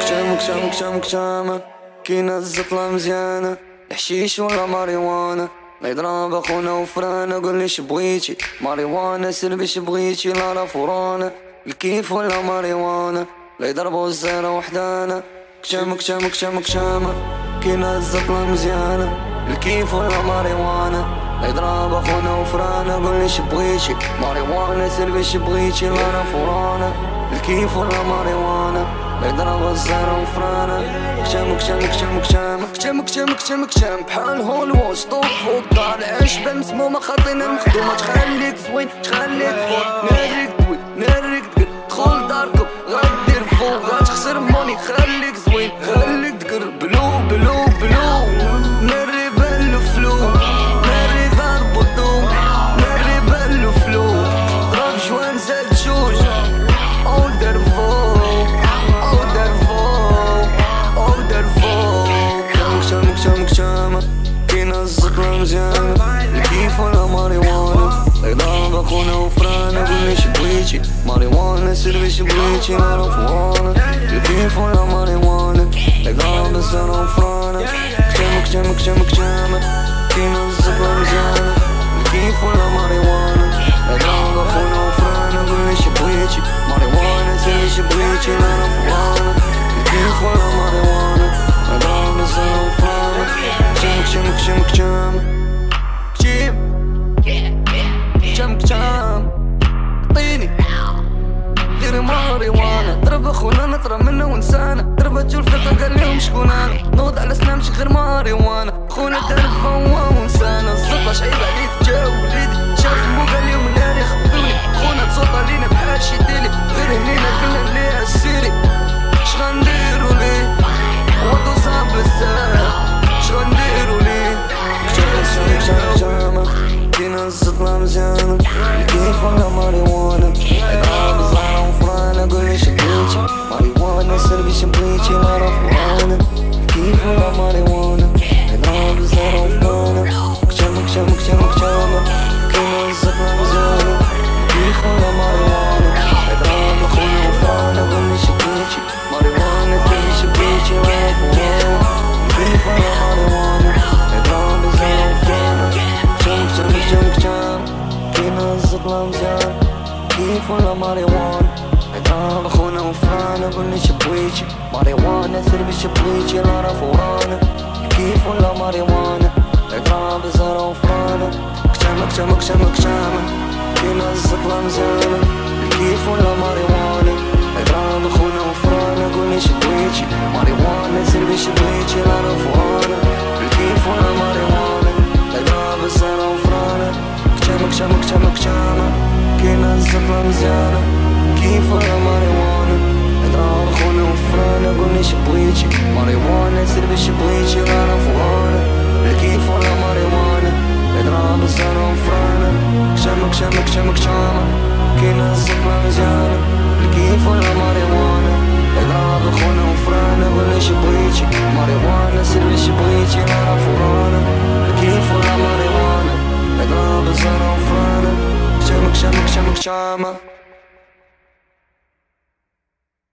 كتامة كتامة كتامة كتامة كينا الزطلة مزيانة الحشيش ولا ماريوانا غيضراب اخونا وفرانا قولي شبغيتي ماريوانا سربي شبغيتي لا لا فرانا الكيف ولا ماريوانا لا الزيرة وحدانا كشام كشام كتامة كتامة كينا الزطلة مزيانة الكيف ولا ماريوانا؟ يضرب أخونا وفرانا قول لي شبغيتي ماريوانا سلبي شبغيتي لا لا فرانا. الكيف ولا ماريوانا؟ يضرب الزهر وفرانا. كشام كشام كشام كشام كشام كشام كشام كشام بحال هوليوود طوب فوق دار العشبة مسمومة خاطينا مخدومة. تخليك زوين تخليك فوق. ناريك دوي ناريك دقر دخل داركم غدير فوق. غتخسر موني wanna the nigga and she bleach it Molly wanna see the I don't wanna. You're been for your money wanna. They gone, they said I'm frontin' Kjama, kjama, kjama, kjama Kino, this is a promise, خونا نطرى منه ونسانا ضربت الفرقة قال لهم شكون أنا نوض على سنامش غير ماري وانا خونا دار فوا ونسانا الزطة شعيب عليك جا وليدي شاف مو قال لهم ناري خبوني خونا تصوت علينا بحال شي ديلي غير هنينا قلنا ليه السيري شغنديرو ليه وضو صعب بزاف شغنديرو ليه شغل شغل كينا الزطلة مزيانة baby, simply bleaching out of wanna. Keep all my money wanna. And all this that I'm gonna Кучама, кучама, кучама, кучама Кино запам зелено Keep all my money wanna. And all the хуйня уфана wanna Keep all my money wanna. And all this that I'm gonna Кучама, кучама, кучама, Keep all my money want. عقاب اخونا وفرانا قولي شبويجي ماريوانا ثربي شبويجي لارا فورانا كيف ولا ماريوانا عقاب زهرة وفرانا كشامة كشامة كشامة كشامة كيما الزطلة مزانة كيف ولا ماريوانا عقاب اخونا وفرانا قولي شبويجي ماريوانا ثربي شبويجي لارا فورانا كيف ولا ماريوانا عقاب زهرة وفرانا كشامة كشامة كشامة كشامة كيما came for the marijuana Het oude groene hoefran, ik wil niet je boeitje Marijuana, zit een beetje boeitje, laat hem verwarren Ik came for the marijuana Het oude zijn hoefran Kshama, kshama, kshama, kshama Kina zikla mizana Ik came for the marijuana Het oude groene hoefran, ik wil niet je boeitje Marijuana, zit een beetje for the